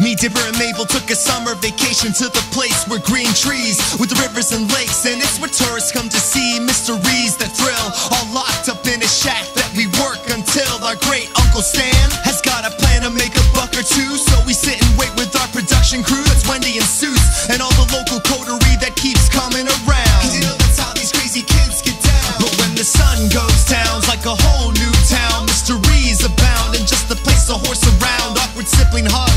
Me, Dipper, and Mabel took a summer vacation to the place where green trees with the rivers and lakes, and it's where tourists come to see mysteries that thrill. All locked up in a shack that we work until our great Uncle Stan has got a plan to make a buck or two. So we sit and wait with our production crew. That's Wendy and Soos and all the local coterie that keeps coming around. you know that's how these crazy kids get down. But when the sun goes down, like a whole new town. Mysteries abound and just a place to horse around. Awkward sibling hugs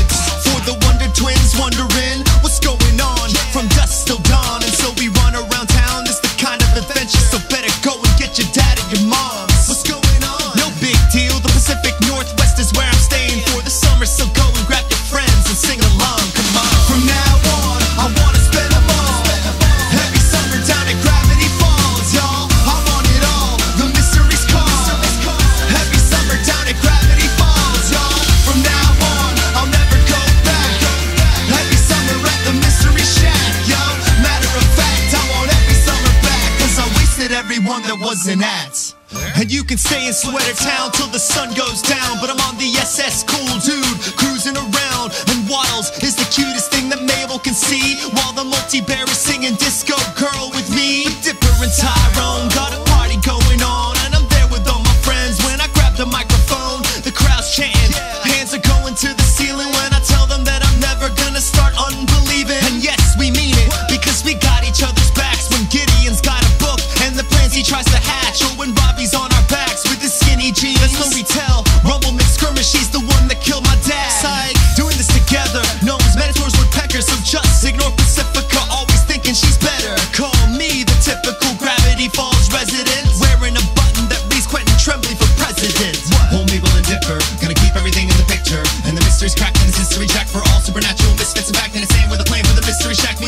Pacific Northwest is where I'm staying for the summer, so go and grab your friends and sing along. Come on. From now on, I wanna spend them all. Every summer down at Gravity Falls, y'all. I want it all. The mystery's called. Every summer down at Gravity Falls, y'all. From now on, I'll never go back. Every summer at the Mystery Shack, yo. Matter of fact, I want every summer back. Cause I wasted every one that wasn't at. And you can stay in Sweater Town till the sun goes down. But I'm on the SS Cool Dude, cruising around. And Waddles is the cutest thing that Mabel can see. While the multi bear is Falls resident, wearing a button that reads Quentin Trembley for president. Hold Mabel and Dipper, gonna keep everything in the picture. And the mystery's cracked in this history jack for all supernatural misfits. In fact, and it's saying we're the plan for the mystery shack.